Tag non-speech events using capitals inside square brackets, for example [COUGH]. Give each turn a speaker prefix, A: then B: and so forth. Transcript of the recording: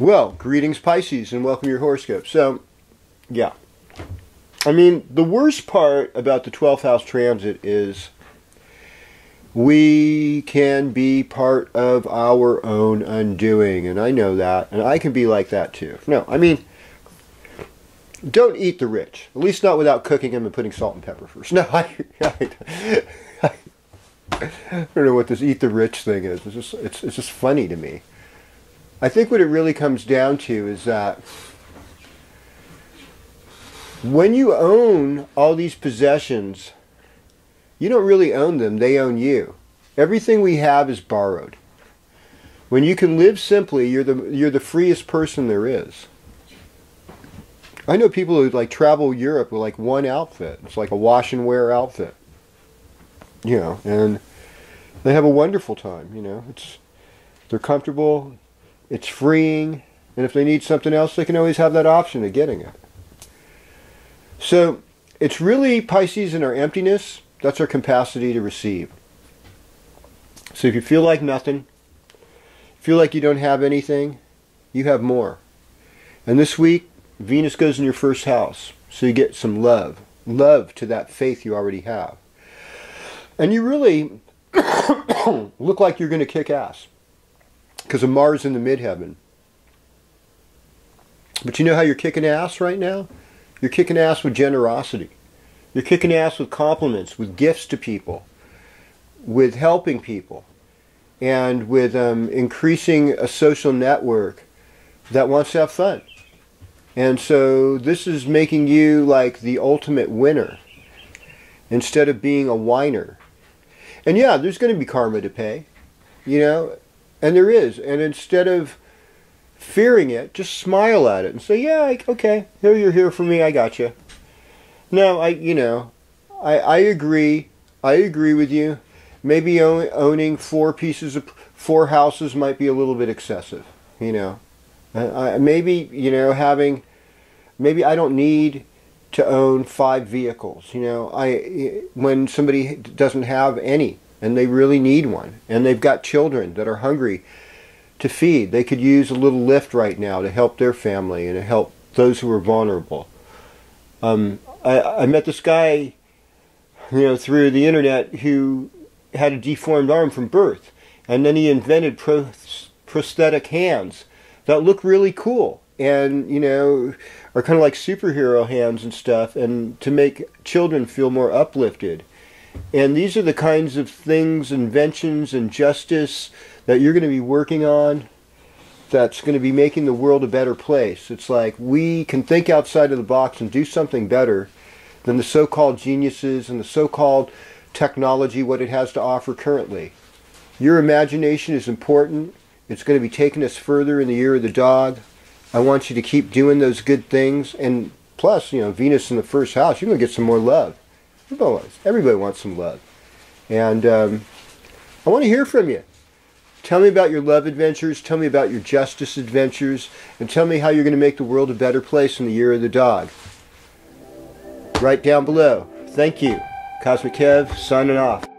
A: Well, greetings Pisces and welcome to your horoscope. So, yeah. I mean, the worst part about the 12th house transit is we can be part of our own undoing, and I know that, and I can be like that too. No, I mean, don't eat the rich. At least not without cooking them and putting salt and pepper first. [LAUGHS] No, I, I, I, I don't know what this eat the rich thing is. It's just, it's, it's just funny to me. I think what it really comes down to is that when you own all these possessions, you don't really own them, they own you. Everything we have is borrowed. When you can live simply, you're the you're the freest person there is. I know people who like travel Europe with like one outfit. It's like a wash and wear outfit. You know, and they have a wonderful time, you know. It's they're comfortable, it's freeing, and if they need something else, they can always have that option of getting it. So it's really Pisces in our emptiness. That's our capacity to receive. So if you feel like nothing, feel like you don't have anything, you have more. And this week, Venus goes in your first house. So you get some love. Love to that faith you already have. And you really [COUGHS] look like you're going to kick ass because of Mars in the midheaven. But you know how you're kicking ass right now? You're kicking ass with generosity. You're kicking ass with compliments, with gifts to people, with helping people, and with um, increasing a social network that wants to have fun. And so this is making you like the ultimate winner instead of being a whiner. And yeah, there's going to be karma to pay. You know, and there is. And instead of fearing it, just smile at it and say, yeah, okay, here you're here for me, I got you. No, I, you know, I, I agree. I agree with you. Maybe owning four pieces of four houses might be a little bit excessive. You know, I, maybe you know having, maybe I don't need to own five vehicles. You know, I when somebody doesn't have any and they really need one. And they've got children that are hungry to feed. They could use a little lift right now to help their family and to help those who are vulnerable. Um, I, I met this guy, you know, through the internet who had a deformed arm from birth, and then he invented pro- prosthetic hands that look really cool and you know are kind of like superhero hands and stuff and to make children feel more uplifted and these are the kinds of things, inventions, and justice that you're going to be working on that's going to be making the world a better place. It's like we can think outside of the box and do something better than the so called geniuses and the so called technology, what it has to offer currently. Your imagination is important. It's going to be taking us further in the year of the dog. I want you to keep doing those good things. And plus, you know, Venus in the first house, you're going to get some more love. Everybody, everybody wants some love. And um, I want to hear from you. Tell me about your love adventures. Tell me about your justice adventures. And tell me how you're going to make the world a better place in the year of the dog. Right down below. Thank you. Kozmic Kev, signing off.